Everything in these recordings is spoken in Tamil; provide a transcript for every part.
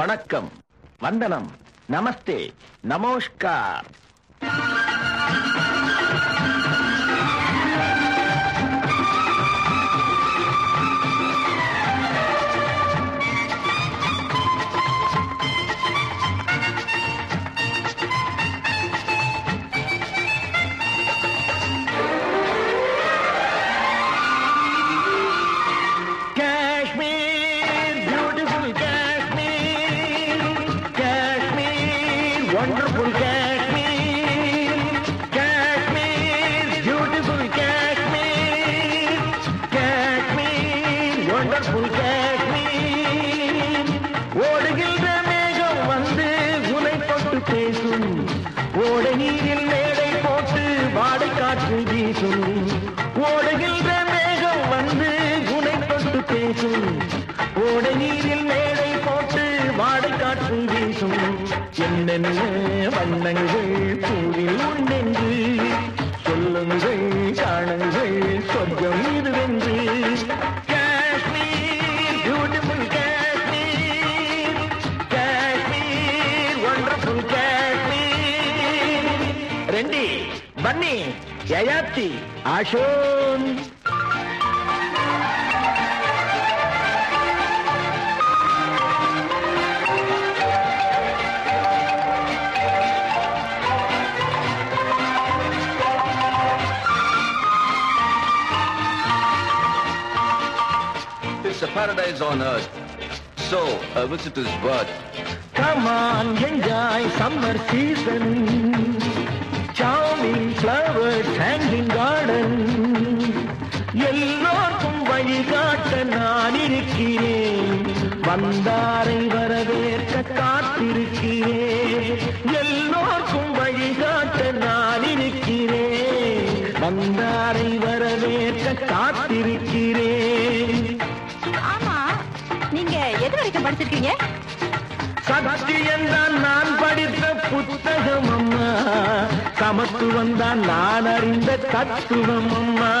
வணக்கம். வந்தனம். நமஸ்தே. நமோஷ்கார். வீசும். ஓடை நீரில் மேடை போட்டு வாடை காற்று வீசும். என்னென்ன வண்ணங்கள் பூவில் உண்டென்று சொல்லுங்கள் காணுங்கள் சொர்க்கம் இதுவென்று காஷ்மீர் பியூட்டிஃபுல் காஷ்மீர். காஷ்மீர் ஒண்டர்ஃபுல் காஷ்மீர். ரெண்டி பன்னி ஜயாப்தி ஆஷோன் It's a paradise on earth. So, a visitor's birth. Come on, enjoy summer season. Charming flowers hanging garden. எல்லோருக்கும் வழிகாட்ட நான் இருக்கிறேன் வந்தாரை வரவேற்க காத்திருக்கிறேன் எல்லோருக்கும் வழிகாட்ட நான் இருக்கிறேன் வந்தாரை வரவேற்க காத்திருக்கிறேன் நீங்க எது வரைக்கும் படிச்சிருக்கீங்க? சத்தியம் தான் நான் படித்த புத்தகம் அம்மா. சமத்துவம் தான் நான் அறிந்த தத்துவம் அம்மா.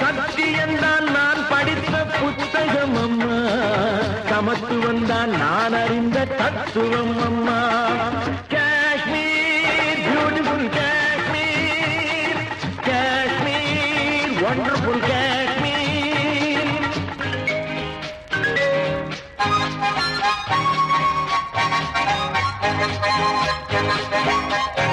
சத்தியம் தான் நான் படித்த புத்தகம் அம்மா. சமத்துவம் தான் நான் அறிந்த தத்துவம் அம்மா. Kashmir beautiful Kashmir. Kashmir wonderful Kashmir Música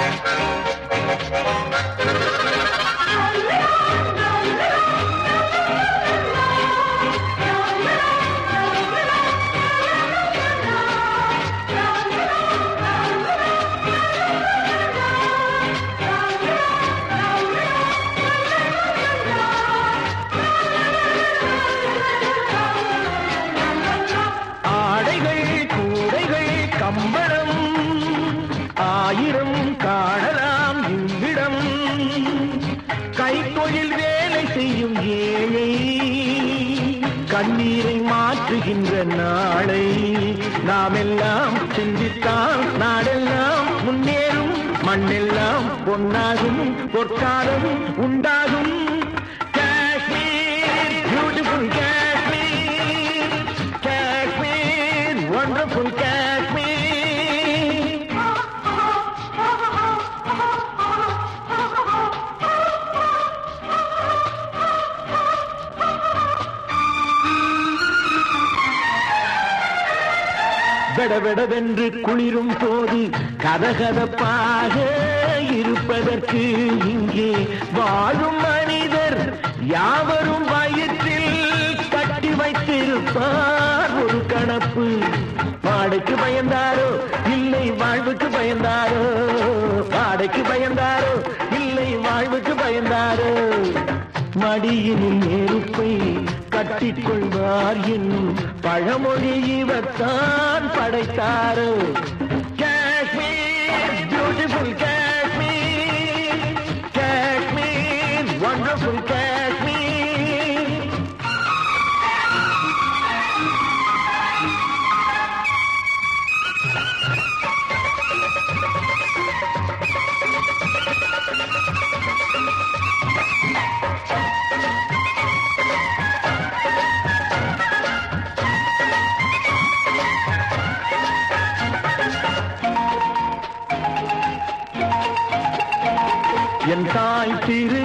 கண்ணீரை மாற்றுகின்ற நாளை நாம் எல்லாம் சிந்தித்தால் நாடெல்லாம் முன்னேறும் மண்ணெல்லாம் பொன்னாகும் பொற்காலம் உண்டாகும். காஷ்மீர் பியூட்டிஃபுல் காஷ்மீர் காஷ்மீர் wonderful காஷ்மீர் வெடவெடவென்று குளிரும் போது கதகதப்பாக இருப்பதற்கு இங்கே வாழும் மனிதர் யாவரும் வயிற்றில் கட்டி வைத்திருப்பார். ஒரு கணப்பு வாடைக்கு பயந்தாரோ இல்லை வாழ்வுக்கு பயந்தாரோ? பாடைக்கு பயந்தாரோ இல்லை வாழ்வுக்கு பயந்தாரோ? மடியினில் நெருப்பை கட்டிக் கொள்வார் என்னும் பழமொழி இவர்தான் படைத்தாரோ. காஷ்மீர் பியூட்டிஃபுல் காஷ்மீர். காஷ்மீர் ஒண்டர்ஃபுல் காஷ்மீர்.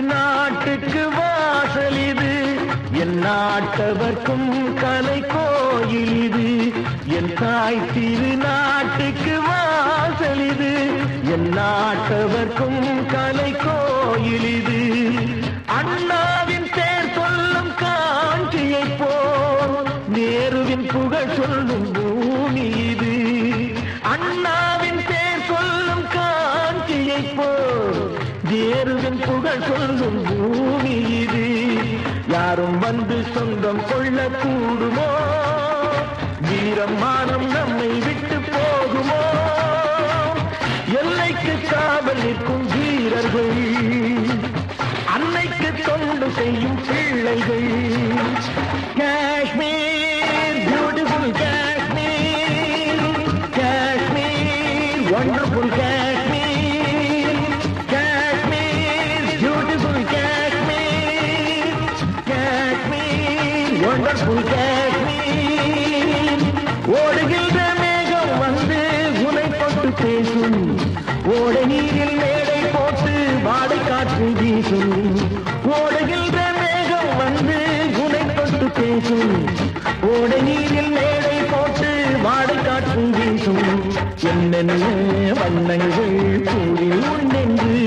நாட்டுக்கு வாசல் இது. என் நாட்டவர்க்கும் கலை கோயில் இது. என் தாய் திருநாட்டுக்கு வாசல் இது. என் நாட்டவர்க்கும் கலை கோயில் இது. அண்ணாவின் போல் புகழ் சொல்லும் பூமி இது. யாரும் வந்து சொந்தம் கொள்ள கூடுமோ வீரம் மானம் நம்மை விட்டு போகுமோ? எல்லைக்கு காவல் நிற்கும் வீரர்கள் அன்னைக்கு தொண்டு செய்யும் பிள்ளைகள். காஷ்மீர் பியூட்டிஃபுல் காஷ்மீர் காஷ்மீர் ஒண்டர்ஃபுல் காஷ்மீர் போட்டு பேசும். ஓடை நீரில் மேடை போட்டு வாடை காற்று வீசும். ஓடுகின்ற மேகம் வந்து குணை தொட்டு பேசும். ஓடை நீரில் மேடை போட்டு வாடை காற்று வீசும். என்னென்ன வண்ணங்கள் கூறில் உண்டென்று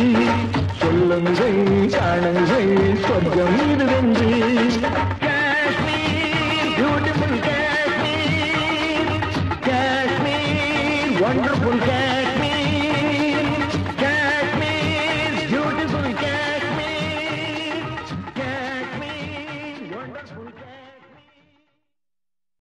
சொல்லுங்கள் காணுங்கள் சொர்க்கம் இதுவென்று வண்டர்ஃபுல் காஷ்மீர்